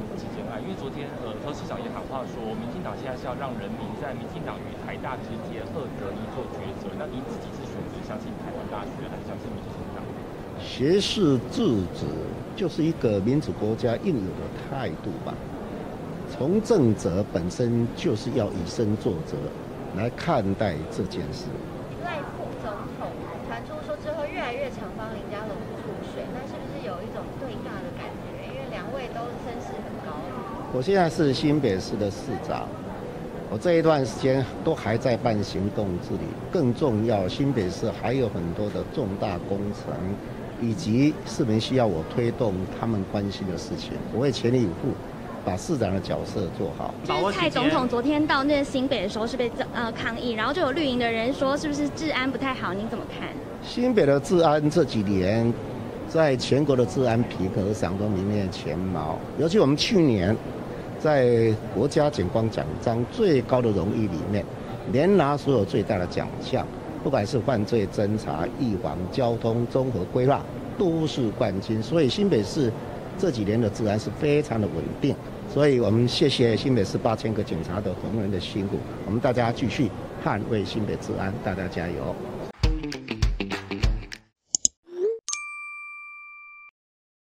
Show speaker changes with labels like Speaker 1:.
Speaker 1: 政府之间啊，因为昨天呃，何市长也喊话说，民进党现在是要让人民在民进党与台大之间二择一做抉择。那您自己是选择相信台湾大学，还是相信民进党？
Speaker 2: 学士制止就是一个民主国家应有的态度吧。从政者本身就是要以身作则来看待这件事。
Speaker 3: 赖副总统传出说之后越来越常帮林佳龙出水，那是不是有一种对尬的感觉？因为两位都身世。
Speaker 2: 我现在是新北市的市长，我这一段时间都还在办行动治理。更重要，新北市还有很多的重大工程，以及市民需要我推动他们关心的事情，我会全力以赴，把市长的角色做好。
Speaker 4: 就是蔡总统昨天到那个新北的时候是被呃抗议，然后就有绿营的人说是不是治安不太好？您怎么看？
Speaker 2: 新北的治安这几年，在全国的治安皮革上都名列前茅，尤其我们去年。在国家警官奖章最高的荣誉里面，连拿所有最大的奖项，不管是犯罪侦查、预防、交通综合规划，都是冠军。所以新北市这几年的治安是非常的稳定。所以我们谢谢新北市八千个警察的同仁的辛苦，我们大家继续捍卫新北治安，大家加油。